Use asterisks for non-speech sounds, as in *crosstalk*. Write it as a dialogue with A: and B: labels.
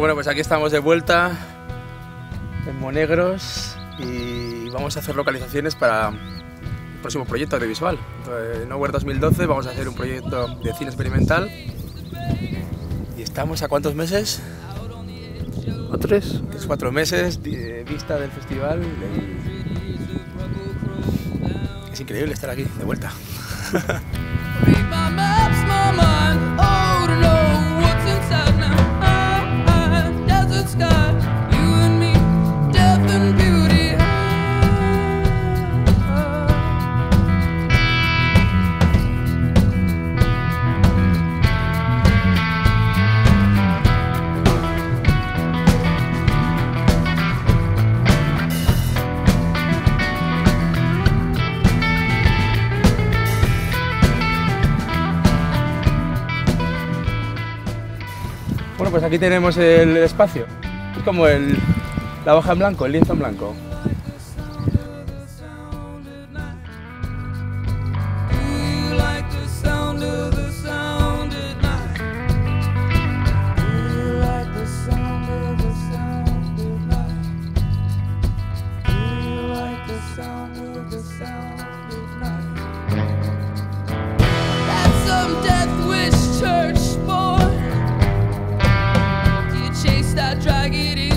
A: Bueno, pues aquí estamos de vuelta en Monegros y vamos a hacer localizaciones para el próximo proyecto audiovisual. En Nowhere 2012 vamos a hacer un proyecto de cine experimental. ¿Y estamos a cuántos meses?
B: ¿A tres?
A: Tres, cuatro meses, de vista del festival. De increíble estar aquí de vuelta. *laughs* pues aquí tenemos el espacio. Es como el, la hoja en blanco, el lienzo en blanco. like it is.